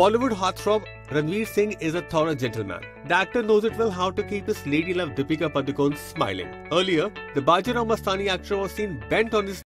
Bollywood heartthrob Ranveer Singh is a thorough gentleman. The actor knows it well how to keep his lady love Deepika Padukone smiling. Earlier, the Bajirao Mastani actor was seen bent on his